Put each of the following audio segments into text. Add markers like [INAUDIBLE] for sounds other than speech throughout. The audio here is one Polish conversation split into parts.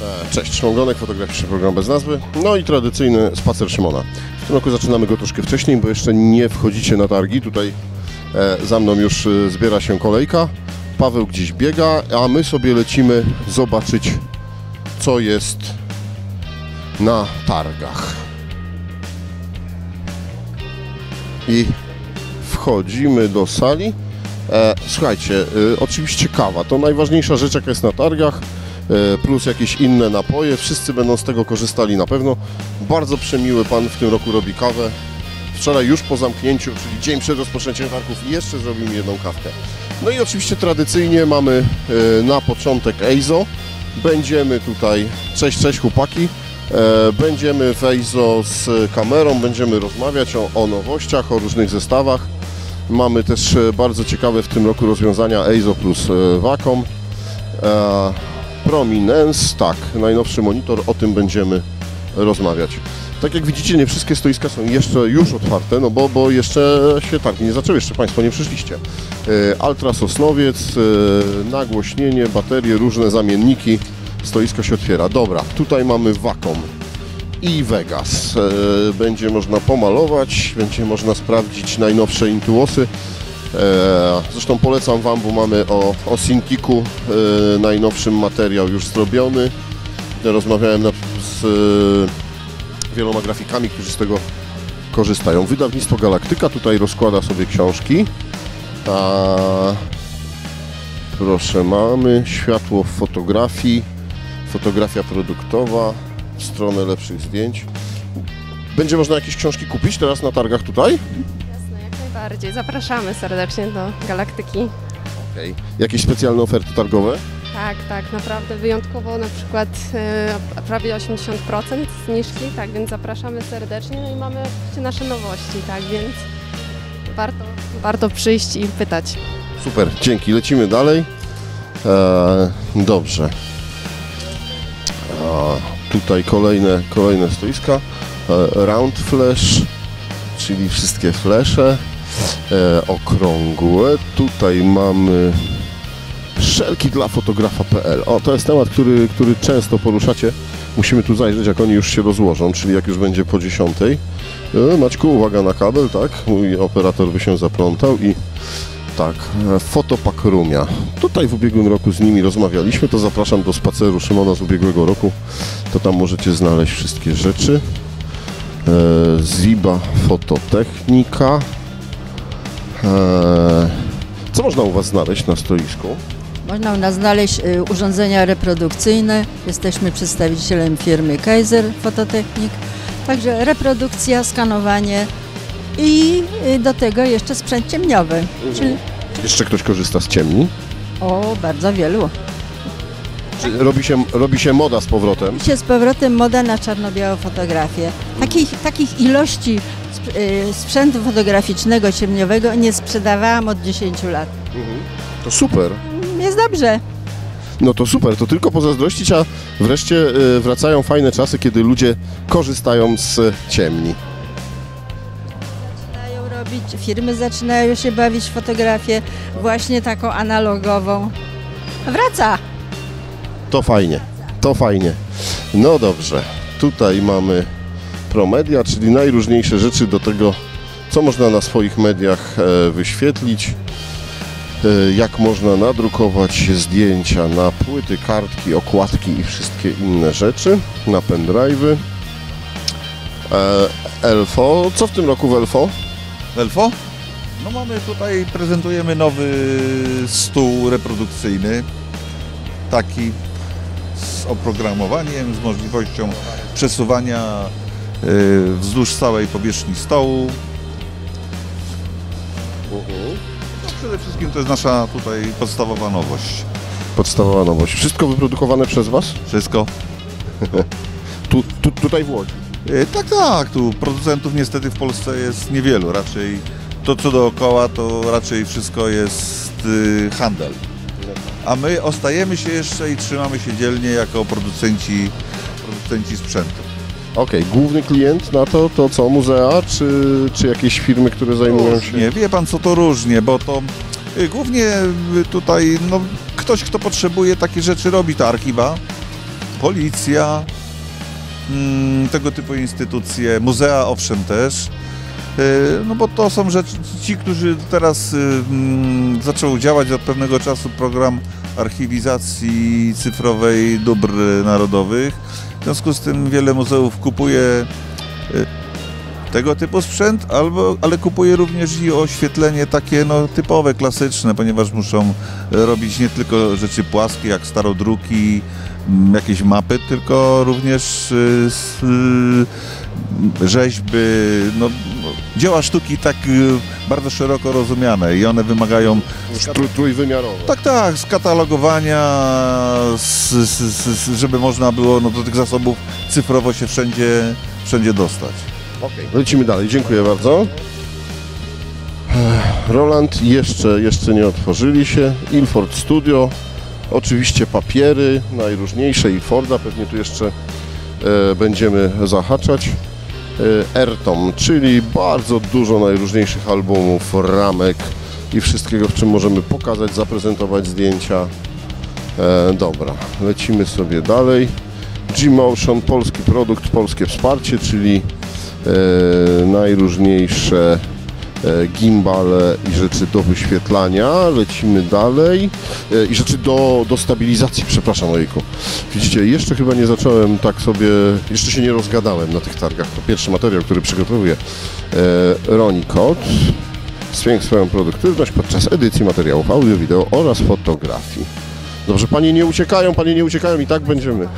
E, Cześć, Szymon fotograficzny program bez nazwy. No i tradycyjny spacer Szymona. W tym roku zaczynamy go troszkę wcześniej, bo jeszcze nie wchodzicie na targi. Tutaj e, za mną już e, zbiera się kolejka. Paweł gdzieś biega, a my sobie lecimy zobaczyć, co jest na targach. I wchodzimy do sali. E, słuchajcie, oczywiście kawa to najważniejsza rzecz, jaka jest na targach, plus jakieś inne napoje. Wszyscy będą z tego korzystali na pewno. Bardzo przemiły pan w tym roku robi kawę. Wczoraj już po zamknięciu, czyli dzień przed rozpoczęciem targów, jeszcze zrobił mi jedną kawkę. No i oczywiście tradycyjnie mamy e, na początek EIZO. Będziemy tutaj, cześć, cześć chłopaki. E, Będziemy w EIZO z kamerą, będziemy rozmawiać o, o nowościach, o różnych zestawach. Mamy też e, bardzo ciekawe w tym roku rozwiązania EIZO plus e, Wacom. E, Prominence, tak, najnowszy monitor, o tym będziemy rozmawiać. Tak jak widzicie, nie wszystkie stoiska są jeszcze już otwarte, no bo, bo jeszcze się targi nie zaczęły, jeszcze Państwo nie przyszliście. E, Altra Sosnowiec, e, nagłośnienie, baterie, różne zamienniki, stoisko się otwiera. Dobra, tutaj mamy Wacom i Vegas. E, Będzie można pomalować, będzie można sprawdzić najnowsze Intuosy. E, Zresztą polecam Wam, bo mamy o, o Sinkiku e, najnowszym materiał już zrobiony. Rozmawiałem z e, wieloma grafikami, którzy z tego korzystają. Wydawnictwo Galaktyka tutaj rozkłada sobie książki. Proszę, mamy światło w fotografii, fotografia produktowa, stronę lepszych zdjęć. Będzie można jakieś książki kupić teraz na targach tutaj? Najbardziej. Zapraszamy serdecznie do Galaktyki. Okej. Jakieś specjalne oferty targowe? Tak, tak, naprawdę wyjątkowo na przykład e, prawie 80% zniżki, tak, więc zapraszamy serdecznie. No i mamy oczywiście nasze nowości, tak, więc warto, warto przyjść i pytać. Super, dzięki. Lecimy dalej. E, dobrze. A, tutaj kolejne, kolejne stoiska. E, round flash, czyli wszystkie flesze e, okrągłe. Tutaj mamy szelki dla fotografa.pl. O, to jest temat, który, który często poruszacie. Musimy tu zajrzeć, jak oni już się rozłożą, czyli jak już będzie po 10. E, Maćku, uwaga na kabel, tak? Mój operator by się zaplątał i tak, e, Fotopak Rumia. Tutaj w ubiegłym roku z nimi rozmawialiśmy, to zapraszam do spaceru Szymona z ubiegłego roku. To tam możecie znaleźć wszystkie rzeczy. E, Ziba Fototechnika. E, co można u Was znaleźć na stoisku? Można u nas znaleźć y, urządzenia reprodukcyjne. Jesteśmy przedstawicielem firmy Kaiser Fototechnik. Także reprodukcja, skanowanie i y, do tego jeszcze sprzęt ciemniowy. Czyli Jeszcze ktoś korzysta z ciemni? o bardzo wielu. Czy robi się, robi się moda z powrotem? Dzisiaj z powrotem moda na czarno-białą fotografię. Takich, takich ilości sprzętu fotograficznego ciemniowego nie sprzedawałam od 10 lat. To super. Jest dobrze. No to super, to tylko pozazdrościć, a wreszcie e, wracają fajne czasy, kiedy ludzie korzystają z ciemni. Zaczynają robić, firmy zaczynają się bawić w fotografię właśnie taką analogową. Wraca! To fajnie, to fajnie. No dobrze, tutaj mamy Promedia, czyli najróżniejsze rzeczy do tego, co można na swoich mediach e, wyświetlić, e, jak można nadrukować zdjęcia na płyty, kartki, okładki i wszystkie inne rzeczy, na pendrive'y. E, Elfo, co w tym roku w Elfo? Elfo? No mamy tutaj, prezentujemy nowy stół reprodukcyjny, taki z oprogramowaniem, z możliwością przesuwania wzdłuż całej powierzchni stołu. No, przede wszystkim to jest nasza tutaj podstawowa nowość. Podstawowa nowość. Wszystko wyprodukowane przez Was? Wszystko? Tu, tu, tutaj w Łodzi. Y, Tak, tak, tu producentów niestety w Polsce jest niewielu, raczej to co dookoła to raczej wszystko jest y, handel. A my ostajemy się jeszcze i trzymamy się dzielnie jako producenci, producenci sprzętu. Okej, główny klient na to to co, muzea, czy, czy jakieś firmy, które zajmują się... Nie, wie pan co to różnie, bo to y, głównie y, tutaj no, ktoś kto potrzebuje takie rzeczy robi to archiwa, policja, mm, tego typu instytucje, muzea owszem też. Y, No bo to są rzeczy, ci, którzy teraz mm, zaczął działać od pewnego czasu program archiwizacji cyfrowej dóbr narodowych. W związku z tym wiele muzeów kupuje y, tego typu sprzęt, albo, ale kupuje również i oświetlenie takie no, typowe, klasyczne, ponieważ muszą robić nie tylko rzeczy płaskie jak starodruki, jakieś mapy, tylko również y, y, rzeźby, no, dzieła sztuki tak y, bardzo szeroko rozumiane i one wymagają Trój, trójwymiarowe. tak, tak, skatalogowania, s, s, s, żeby można było no, do tych zasobów cyfrowo się wszędzie, wszędzie dostać. Okej, lecimy dalej. Dziękuję bardzo. Roland jeszcze, jeszcze nie otworzyli się. Ilford Studio. Oczywiście papiery najróżniejsze i Forda. Pewnie tu jeszcze e, będziemy zahaczać. E, Airtom, czyli bardzo dużo najróżniejszych albumów, ramek i wszystkiego, w czym możemy pokazać, zaprezentować zdjęcia. E, dobra, lecimy sobie dalej. G-Motion, polski produkt, polskie wsparcie, czyli e, najróżniejsze e, gimbale i rzeczy do wyświetlania. Lecimy dalej. E, I rzeczy do, do stabilizacji, przepraszam, ojku. Widzicie, jeszcze chyba nie zacząłem tak sobie, jeszcze się nie rozgadałem na tych targach. To pierwszy materiał, który przygotowuję. E, Roni Kot. Zwiększ swoją produktywność podczas edycji materiałów audio, wideo oraz fotografii. Dobrze, panie nie uciekają, panie nie uciekają i tak będziemy.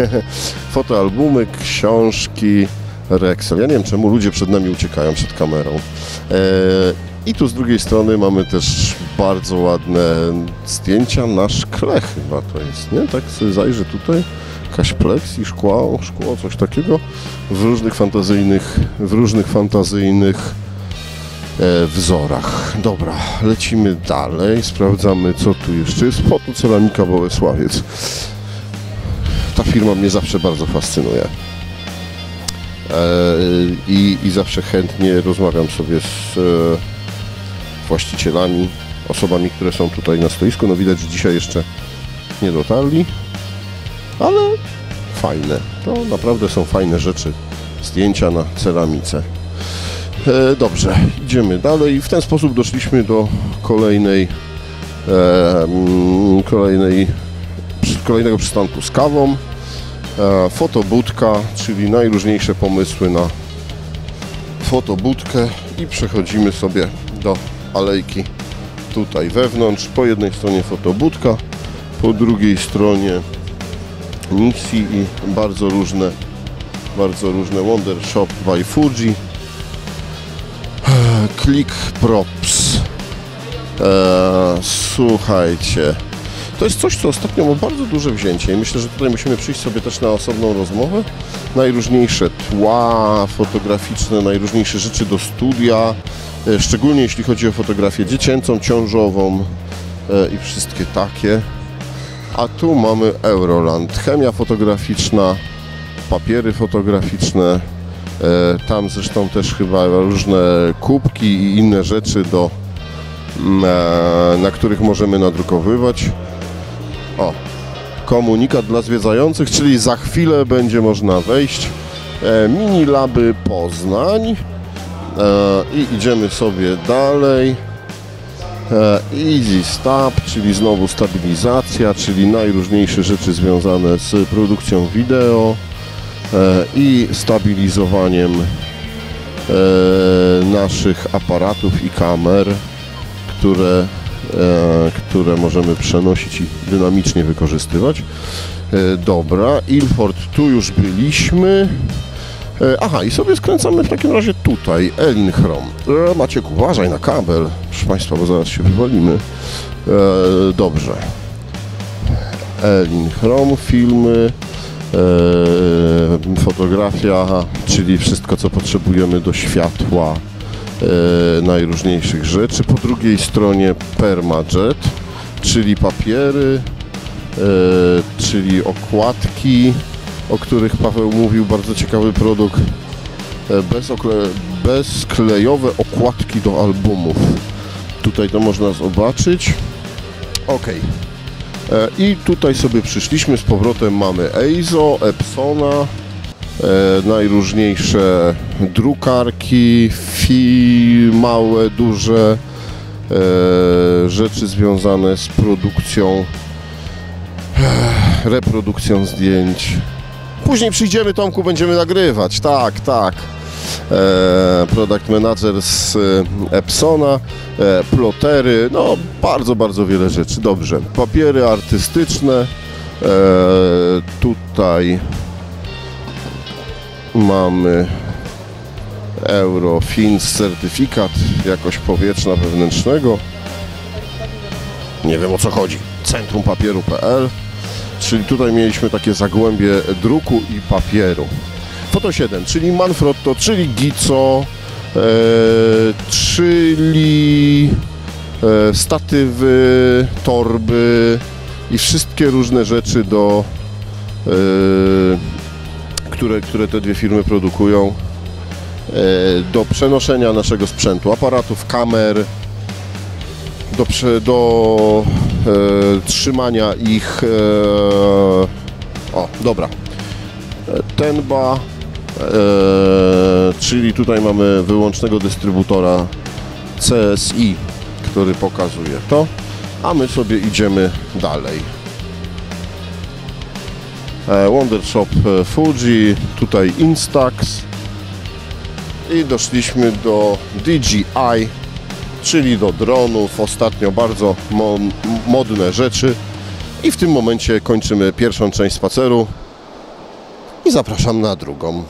[LAUGHS] Fotoalbumy, książki, Rexel. Ja nie wiem, czemu ludzie przed nami uciekają przed kamerą. E, I tu z drugiej strony mamy też bardzo ładne zdjęcia na szkle chyba to jest, nie? Tak sobie zajrzę tutaj. Jakaś plexi, szkło, szkło, coś takiego w różnych fantazyjnych, w różnych fantazyjnych e, wzorach. Dobra, lecimy dalej, sprawdzamy co tu jeszcze jest. Fotoceramika Bolesławiec. Ta firma mnie zawsze bardzo fascynuje. E, i, I zawsze chętnie rozmawiam sobie z e, właścicielami, osobami, które są tutaj na stoisku. No widać, że dzisiaj jeszcze nie dotarli, ale fajne. To naprawdę są fajne rzeczy. Zdjęcia na ceramice. E, dobrze, idziemy dalej. W ten sposób doszliśmy do kolejnej, e, kolejnej, kolejnego przystanku z kawą. E, fotobudka, czyli najróżniejsze pomysły na fotobudkę i przechodzimy sobie do alejki tutaj wewnątrz. Po jednej stronie fotobudka, po drugiej stronie Nixie i bardzo różne, bardzo różne Wonder Shop by Fuji. Click Props. Eee, słuchajcie, to jest coś, co ostatnio ma bardzo duże wzięcie i myślę, że tutaj musimy przyjść sobie też na osobną rozmowę. Najróżniejsze tła fotograficzne, najróżniejsze rzeczy do studia, e, szczególnie jeśli chodzi o fotografię dziecięcą, ciążową e, i wszystkie takie. A tu mamy Euroland, chemia fotograficzna, papiery fotograficzne, e, tam zresztą też chyba różne kubki i inne rzeczy do na, na których możemy nadrukowywać. O, komunikat dla zwiedzających, czyli za chwilę będzie można wejść. E, mini laby Poznań. E, I idziemy sobie dalej. E, Easy Stab, czyli znowu stabilizacja, czyli najróżniejsze rzeczy związane z produkcją wideo e, i stabilizowaniem e, naszych aparatów i kamer, które, które możemy przenosić i dynamicznie wykorzystywać. E, dobra, Ilford tu już byliśmy. E, Aha, i sobie skręcamy w takim razie tutaj, Elin Chrom. E, Maciek, uważaj na kabel, proszę Państwa, bo zaraz się wywalimy. E, dobrze. Elin Chrom, filmy, e, fotografia, czyli wszystko, co potrzebujemy do światła, e, najróżniejszych rzeczy. Po drugiej stronie Permajet, czyli papiery, e, czyli okładki, o których Paweł mówił, bardzo ciekawy produkt. E, Bezokle, bezklejowe okładki do albumów. Tutaj to można zobaczyć. Ok. E, I tutaj sobie przyszliśmy, z powrotem mamy Eizo, Epsona, e, najróżniejsze drukarki, fi, małe, duże, e, rzeczy związane z produkcją, e, reprodukcją zdjęć. Później przyjdziemy, Tomku, będziemy nagrywać, tak, tak. E, product manager z e, Epsona, e, plotery, no bardzo, bardzo wiele rzeczy. Dobrze, papiery artystyczne, e, tutaj mamy Eurofins certyfikat jakość powietrzna wewnętrznego. Nie wiem o co chodzi. Centrum papieru.pl Czyli tutaj mieliśmy takie zagłębie druku i papieru. Foto 7, czyli Manfrotto, czyli Gico, e, czyli e, statywy, torby i wszystkie różne rzeczy do e, które, które te dwie firmy produkują e, do przenoszenia naszego sprzętu, aparatów, kamer, do, do e, trzymania ich. E, o, dobra. Tenba, e, czyli tutaj mamy wyłącznego dystrybutora CSI, który pokazuje to, a my sobie idziemy dalej. E, Wonder Shop e, Fuji, tutaj Instax i doszliśmy do DJI, czyli do dronów. Ostatnio bardzo mo- modne rzeczy. I w tym momencie kończymy pierwszą część spaceru i zapraszam na drugą.